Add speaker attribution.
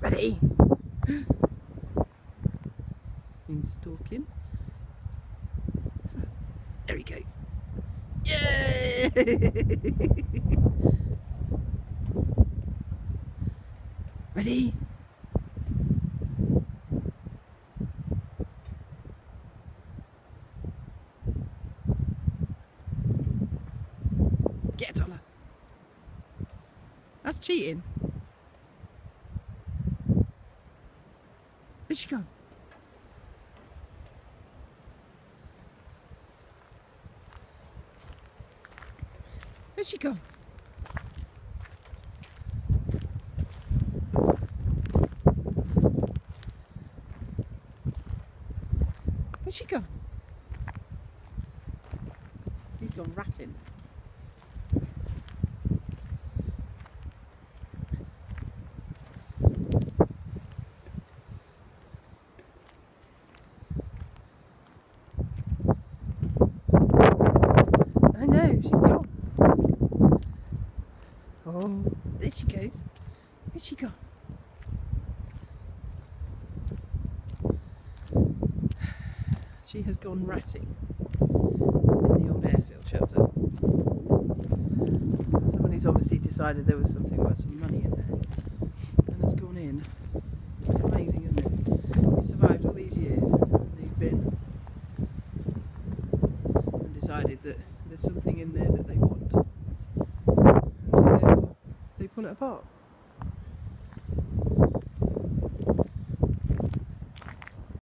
Speaker 1: Ready? He's talking. There he goes. Yay! Ready? Get a dollar. That's cheating. Where's she gone? Where's she gone? Where's she gone? He's gone ratting. Oh, there she goes. Where's she gone? She has gone ratting in the old airfield shelter. Somebody's obviously decided there was something worth some money in there and has gone in. It's amazing, isn't it? It survived all these years. They've been and decided that there's something in there that they want. And so therefore they pull it apart.